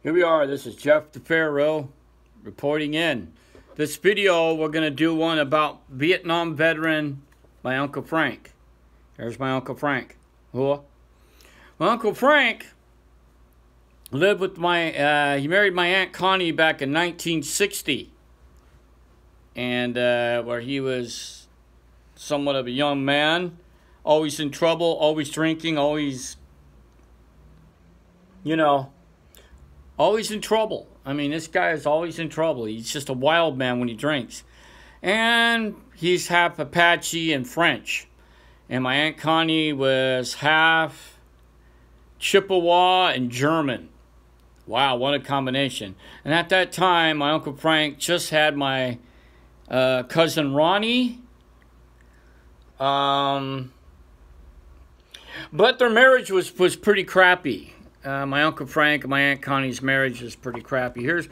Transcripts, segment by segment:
Here we are. This is Jeff DeFaro reporting in. This video, we're going to do one about Vietnam veteran, my Uncle Frank. Here's my Uncle Frank. Who? My Uncle Frank lived with my, uh, he married my Aunt Connie back in 1960. And uh, where he was somewhat of a young man, always in trouble, always drinking, always, you know, always in trouble. I mean, this guy is always in trouble. He's just a wild man when he drinks. And he's half Apache and French. And my Aunt Connie was half Chippewa and German. Wow, what a combination. And at that time, my Uncle Frank just had my uh, cousin Ronnie. Um, but their marriage was, was pretty crappy. Uh, my Uncle Frank and my Aunt Connie's marriage is pretty crappy. Here's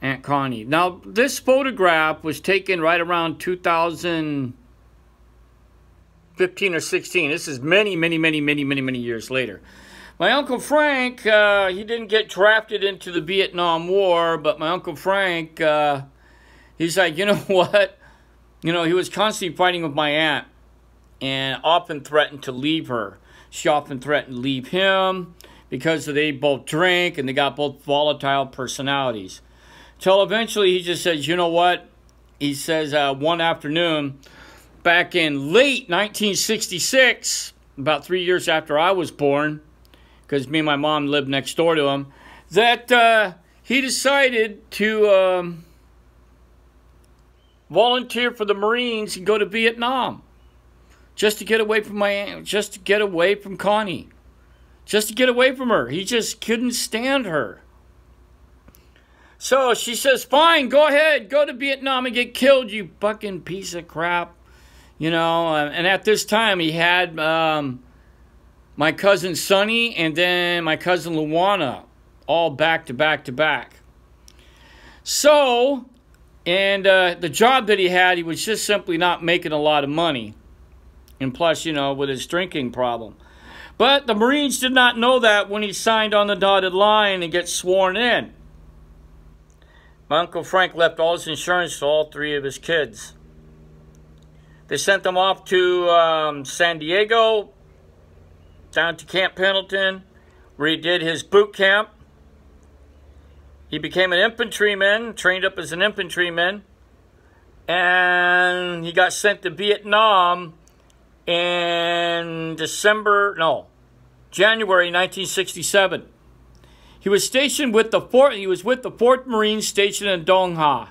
Aunt Connie. Now, this photograph was taken right around 2015 or 16. This is many, many, many, many, many, many years later. My Uncle Frank, uh, he didn't get drafted into the Vietnam War, but my Uncle Frank, uh, he's like, you know what? You know, he was constantly fighting with my aunt and often threatened to leave her. She often threatened to leave him because they both drink and they got both volatile personalities. Till eventually he just says, you know what? He says uh, one afternoon back in late 1966, about three years after I was born, because me and my mom lived next door to him, that uh, he decided to um, volunteer for the Marines and go to Vietnam just to get away from my just to get away from Connie just to get away from her. He just couldn't stand her. So she says, Fine, go ahead, go to Vietnam and get killed, you fucking piece of crap. You know, uh, and at this time he had um, my cousin Sonny and then my cousin Luana all back to back to back. So, and uh, the job that he had, he was just simply not making a lot of money. And plus, you know, with his drinking problem. But the Marines did not know that when he signed on the dotted line and gets sworn in. My Uncle Frank left all his insurance to all three of his kids. They sent them off to um, San Diego, down to Camp Pendleton, where he did his boot camp. He became an infantryman, trained up as an infantryman, and he got sent to Vietnam in December, no, January 1967. He was stationed with the fort. He was with the Fourth Marine Station in Dong Ha.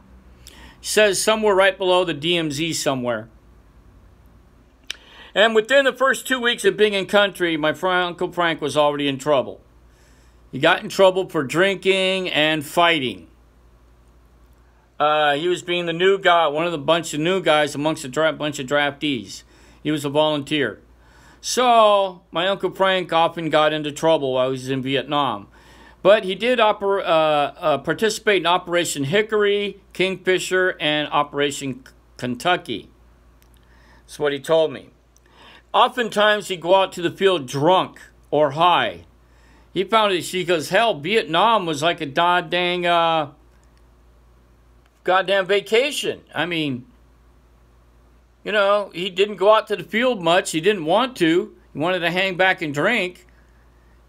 He says somewhere right below the DMZ somewhere. And within the first two weeks of being in country, my friend Uncle Frank was already in trouble. He got in trouble for drinking and fighting. Uh, he was being the new guy, one of the bunch of new guys amongst a bunch of draftees. He was a volunteer. So, my Uncle Frank often got into trouble while he was in Vietnam. But he did uh, uh, participate in Operation Hickory, Kingfisher, and Operation Kentucky. That's what he told me. Oftentimes, he'd go out to the field drunk or high. He found it, she goes, hell, Vietnam was like a goddamn, uh, goddamn vacation. I mean, you know, he didn't go out to the field much. He didn't want to. He wanted to hang back and drink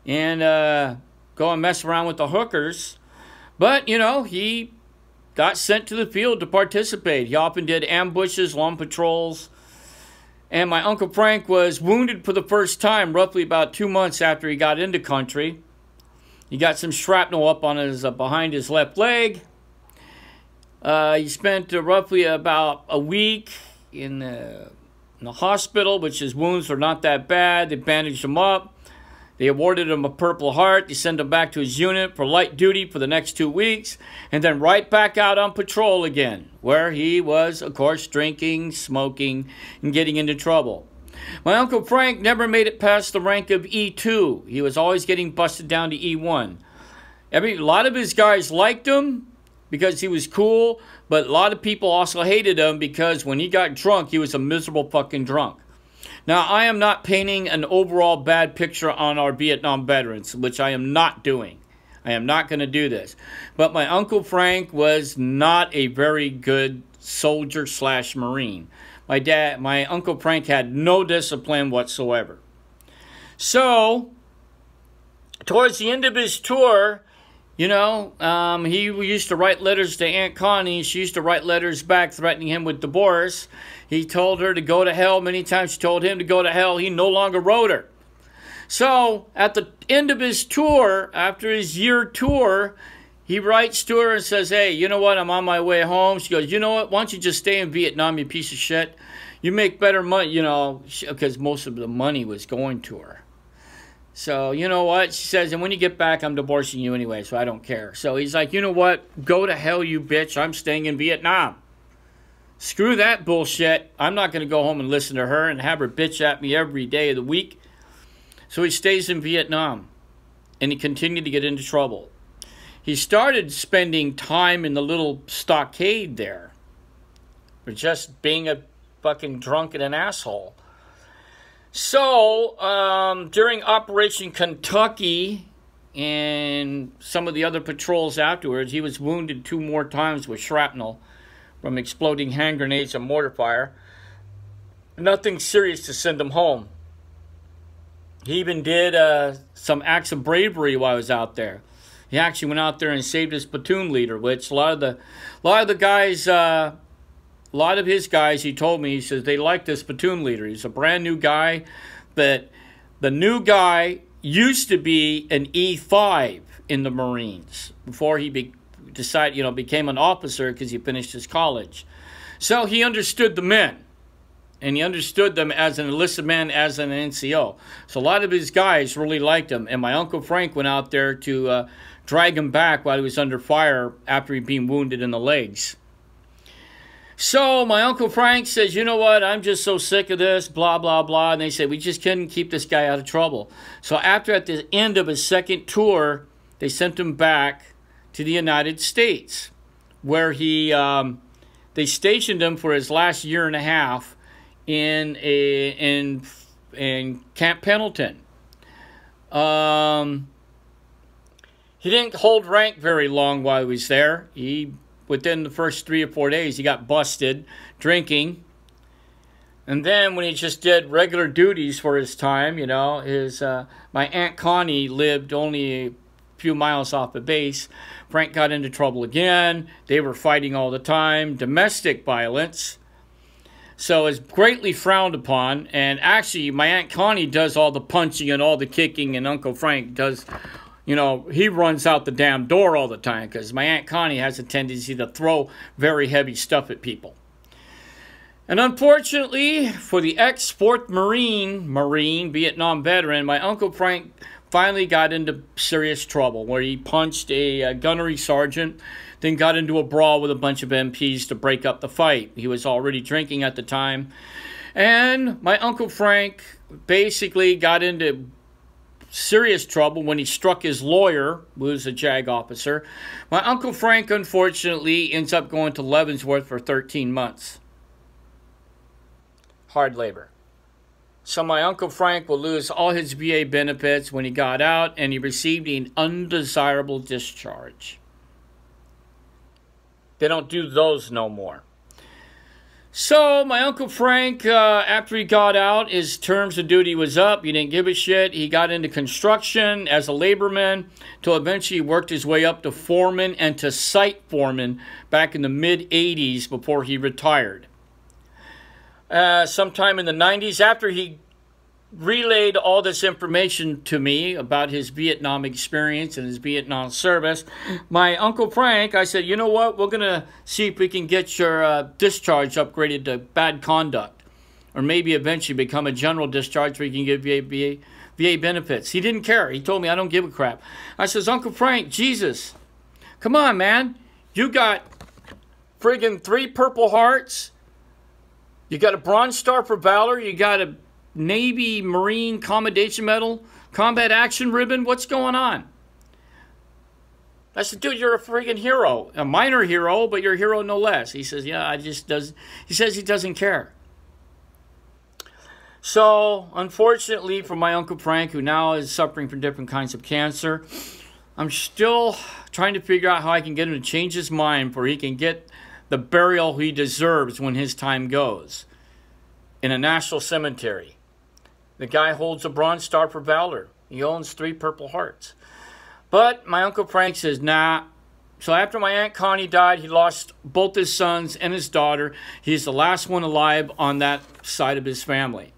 and uh, go and mess around with the hookers. But, you know, he got sent to the field to participate. He often did ambushes, long patrols. And my Uncle Frank was wounded for the first time roughly about two months after he got into country. He got some shrapnel up on his uh, behind his left leg. Uh, he spent uh, roughly about a week in the, in the hospital, which his wounds were not that bad. They bandaged him up. They awarded him a Purple Heart. They sent him back to his unit for light duty for the next two weeks, and then right back out on patrol again, where he was, of course, drinking, smoking, and getting into trouble. My Uncle Frank never made it past the rank of E2. He was always getting busted down to E1. Every, a lot of his guys liked him, because he was cool, but a lot of people also hated him because when he got drunk, he was a miserable fucking drunk. Now, I am not painting an overall bad picture on our Vietnam veterans, which I am not doing. I am not going to do this. But my Uncle Frank was not a very good soldier slash Marine. My dad, my Uncle Frank had no discipline whatsoever. So, towards the end of his tour, you know, um, he used to write letters to Aunt Connie. She used to write letters back threatening him with divorce. He told her to go to hell many times. She told him to go to hell. He no longer wrote her. So at the end of his tour, after his year tour, he writes to her and says, Hey, you know what? I'm on my way home. She goes, You know what? Why don't you just stay in Vietnam, you piece of shit? You make better money, you know, because most of the money was going to her. So, you know what? She says, and when you get back, I'm divorcing you anyway, so I don't care. So he's like, you know what? Go to hell, you bitch. I'm staying in Vietnam. Screw that bullshit. I'm not going to go home and listen to her and have her bitch at me every day of the week. So he stays in Vietnam and he continued to get into trouble. He started spending time in the little stockade there for just being a fucking drunk and an asshole. So, um, during Operation Kentucky and some of the other patrols afterwards, he was wounded two more times with shrapnel from exploding hand grenades and mortar fire. Nothing serious to send him home. He even did uh, some acts of bravery while I was out there. He actually went out there and saved his platoon leader, which a lot of the, a lot of the guys uh, a lot of his guys, he told me, he says they like this platoon leader. He's a brand new guy, but the new guy used to be an E5 in the Marines before he be, decided, you know, became an officer because he finished his college. So he understood the men, and he understood them as an enlisted man, as an NCO. So a lot of his guys really liked him, and my uncle Frank went out there to uh, drag him back while he was under fire after he'd been wounded in the legs. So my Uncle Frank says, you know what, I'm just so sick of this, blah, blah, blah. And they said, we just couldn't keep this guy out of trouble. So after at the end of his second tour, they sent him back to the United States, where he um, they stationed him for his last year and a half in a in in Camp Pendleton. Um, he didn't hold rank very long while he was there. He within the first three or four days, he got busted drinking. And then when he just did regular duties for his time, you know, his uh, my aunt Connie lived only a few miles off the base. Frank got into trouble again. They were fighting all the time, domestic violence. So it's greatly frowned upon. And actually, my aunt Connie does all the punching and all the kicking, and Uncle Frank does you know, he runs out the damn door all the time because my Aunt Connie has a tendency to throw very heavy stuff at people. And unfortunately, for the ex fourth Marine, Marine, Vietnam veteran, my Uncle Frank finally got into serious trouble where he punched a, a gunnery sergeant, then got into a brawl with a bunch of MPs to break up the fight. He was already drinking at the time. And my Uncle Frank basically got into serious trouble when he struck his lawyer, who was a JAG officer. My Uncle Frank, unfortunately, ends up going to Leavenworth for 13 months. Hard labor. So my Uncle Frank will lose all his VA benefits when he got out, and he received an undesirable discharge. They don't do those no more. So my uncle Frank, uh, after he got out, his terms of duty was up. He didn't give a shit. He got into construction as a laborman till eventually he worked his way up to foreman and to site foreman back in the mid 80s before he retired. Uh, sometime in the 90s, after he relayed all this information to me about his Vietnam experience and his Vietnam service. My Uncle Frank, I said, you know what? We're going to see if we can get your uh, discharge upgraded to bad conduct. Or maybe eventually become a general discharge where you can get VA, VA, VA benefits. He didn't care. He told me, I don't give a crap. I says, Uncle Frank, Jesus, come on, man. You got friggin' three Purple Hearts. You got a Bronze Star for Valor. You got a Navy Marine Commendation Medal, Combat Action Ribbon? What's going on? I said, dude, you're a freaking hero. A minor hero, but you're a hero no less. He says, yeah, I just does he says he doesn't care. So, unfortunately for my Uncle Frank, who now is suffering from different kinds of cancer, I'm still trying to figure out how I can get him to change his mind for he can get the burial he deserves when his time goes in a national cemetery. The guy holds a Bronze Star for Valor. He owns three Purple Hearts. But my Uncle Frank says, nah. So after my Aunt Connie died, he lost both his sons and his daughter. He's the last one alive on that side of his family.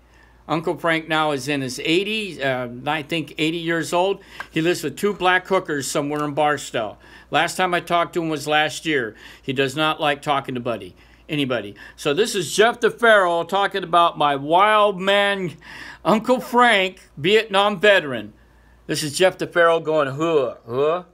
Uncle Frank now is in his 80s, uh, I think 80 years old. He lives with two black hookers somewhere in Barstow. Last time I talked to him was last year. He does not like talking to Buddy, anybody. So this is Jeff DeFaro talking about my wild man, Uncle Frank, Vietnam veteran. This is Jeff DeFaro going, huh, huh.